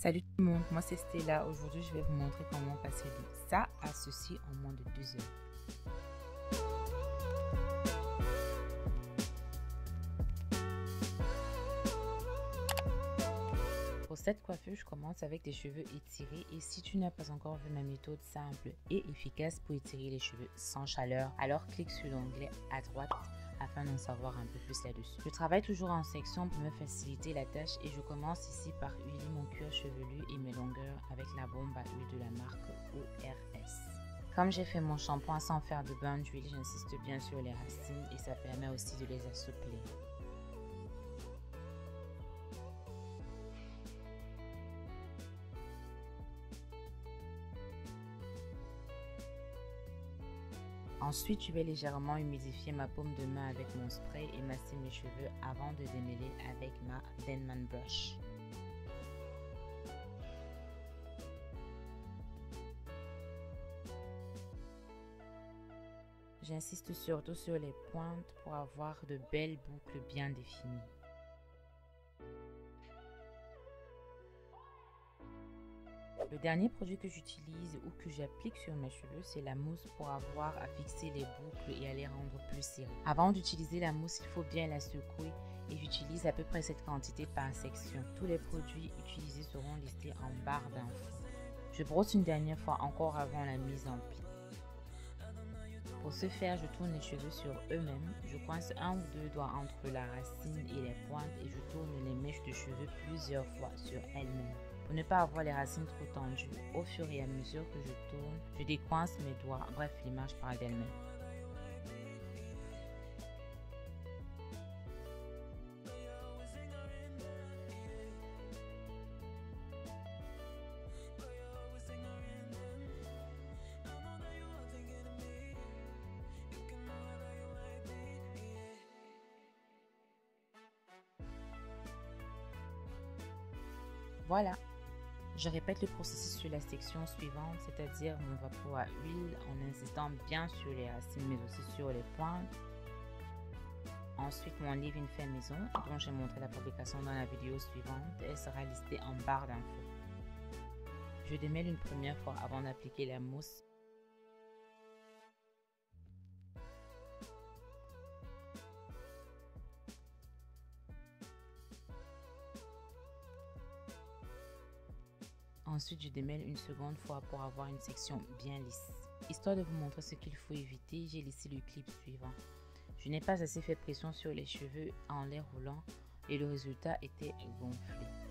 Salut tout le monde, moi c'est Stella. Aujourd'hui, je vais vous montrer comment passer de ça à ceci en moins de deux heures. Pour cette coiffure, je commence avec des cheveux étirés et si tu n'as pas encore vu ma méthode simple et efficace pour étirer les cheveux sans chaleur, alors clique sur l'onglet à droite afin d'en savoir un peu plus là-dessus. Je travaille toujours en section pour me faciliter la tâche et je commence ici par huiler mon cuir chevelu et mes longueurs avec la bombe à huile de la marque ORS. Comme j'ai fait mon shampoing sans faire de bain d'huile, j'insiste bien sur les racines et ça permet aussi de les assouplir. Ensuite, je vais légèrement humidifier ma paume de main avec mon spray et masser mes cheveux avant de démêler avec ma Denman Brush. J'insiste surtout sur les pointes pour avoir de belles boucles bien définies. Le dernier produit que j'utilise ou que j'applique sur mes cheveux, c'est la mousse pour avoir à fixer les boucles et à les rendre plus serrées. Avant d'utiliser la mousse, il faut bien la secouer et j'utilise à peu près cette quantité par section. Tous les produits utilisés seront listés en barre d'infos. Je brosse une dernière fois encore avant la mise en pli. Pour ce faire, je tourne les cheveux sur eux-mêmes. Je coince un ou deux doigts entre la racine et les pointes et je tourne les mèches de cheveux plusieurs fois sur elles-mêmes. Pour ne pas avoir les racines trop tendues, au fur et à mesure que je tourne, je décoince mes doigts, bref l'image parle d'elle-même. Voilà, je répète le processus sur la section suivante, c'est-à-dire mon vapeur à huile en insistant bien sur les racines mais aussi sur les pointes. Ensuite, mon leave-in fait maison, dont j'ai montré la publication dans la vidéo suivante, elle sera listée en barre d'infos. Je démêle une première fois avant d'appliquer la mousse Ensuite, je démêle une seconde fois pour avoir une section bien lisse. Histoire de vous montrer ce qu'il faut éviter, j'ai laissé le clip suivant. Je n'ai pas assez fait pression sur les cheveux en les roulant et le résultat était gonflé.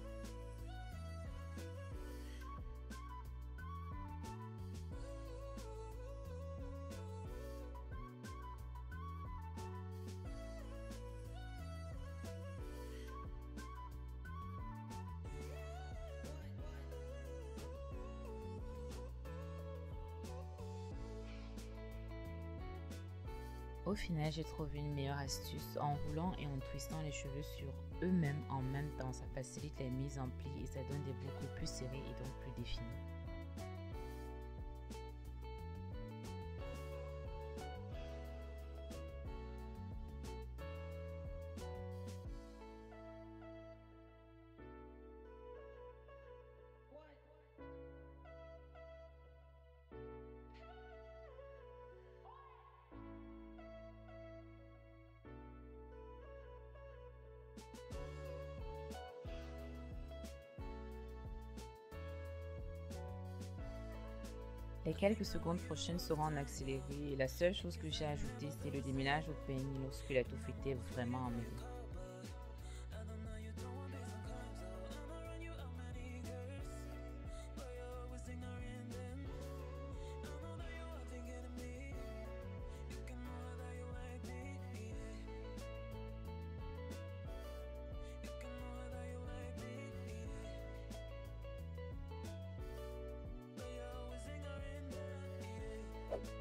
Au final, j'ai trouvé une meilleure astuce en roulant et en twistant les cheveux sur eux-mêmes en même temps. Ça facilite la mise en pli et ça donne des boucles plus serrées et donc plus définies. Les quelques secondes prochaines seront en accéléré. Et la seule chose que j'ai ajoutée c'est le déménage au peigne lorsque la touffe était vraiment en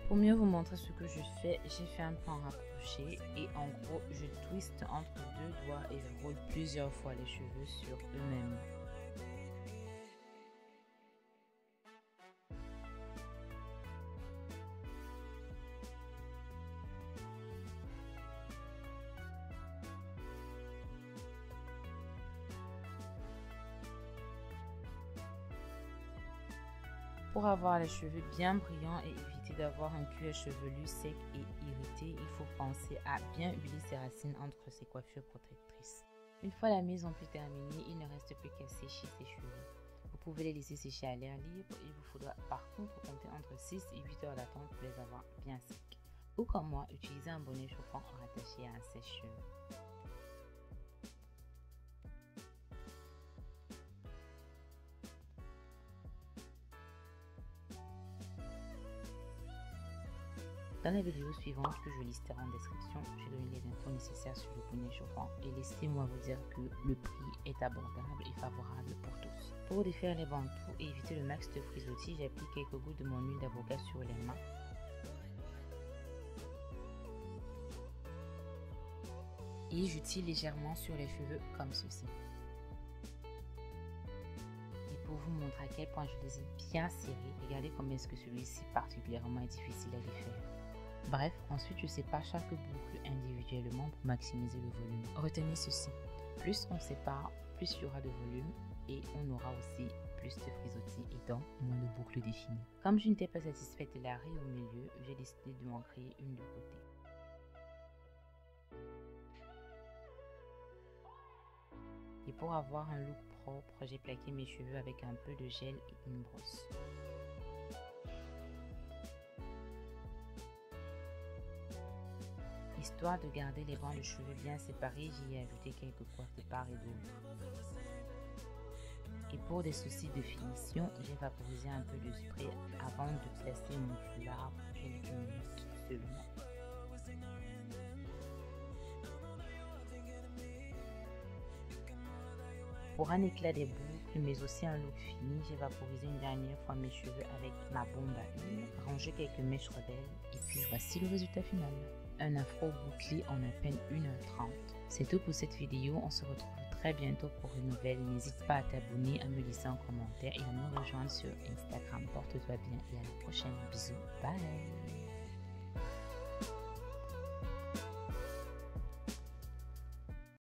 Pour mieux vous montrer ce que je fais, j'ai fait un plan rapproché et en gros je twiste entre deux doigts et je roule plusieurs fois les cheveux sur eux-mêmes. Pour avoir les cheveux bien brillants et éviter d'avoir un cuir chevelu sec et irrité, il faut penser à bien huiler ses racines entre ses coiffures protectrices. Une fois la mise en plus terminée, il ne reste plus qu'à sécher ses cheveux. Vous pouvez les laisser sécher à l'air libre. Il vous faudra par contre compter entre 6 et 8 heures d'attente pour les avoir bien secs. Ou comme moi, utilisez un bonnet chauffant rattaché à un sèche-cheveux. Dans la vidéo suivante que je listerai en description, j'ai donné les infos nécessaires sur le bonnet chauffant et laissez-moi vous dire que le prix est abordable et favorable pour tous. Pour défaire les bantous et éviter le max de frisottis, j'applique quelques gouttes de mon huile d'avocat sur les mains. Et j'utilise légèrement sur les cheveux comme ceci. Et pour vous montrer à quel point je les ai bien serrés, regardez combien est-ce que celui-ci particulièrement est difficile à défaire. Bref, ensuite je sépare chaque boucle individuellement pour maximiser le volume. Retenez ceci, plus on sépare, plus il y aura de volume et on aura aussi plus de frisottis et donc moins de boucles définies. Comme je n'étais pas satisfaite de la raie au milieu, j'ai décidé de m'en créer une de côté. Et pour avoir un look propre, j'ai plaqué mes cheveux avec un peu de gel et une brosse. Histoire de garder les bancs de cheveux bien séparés, j'y ai ajouté quelques coiffes de part et d'autre. Et pour des soucis de finition, j'ai vaporisé un peu de spray avant de placer mon foulard pour quelques minutes seulement. Pour un éclat des boucles, mais aussi un look fini, j'ai vaporisé une dernière fois mes cheveux avec ma bombe à huile, rangé quelques mèches rebelles, et puis voici le résultat final un afro bouclé en à peine 1h30. C'est tout pour cette vidéo, on se retrouve très bientôt pour une nouvelle. N'hésite pas à t'abonner, à me laisser un commentaire et à me rejoindre sur Instagram. Porte-toi bien et à la prochaine. Bisous, bye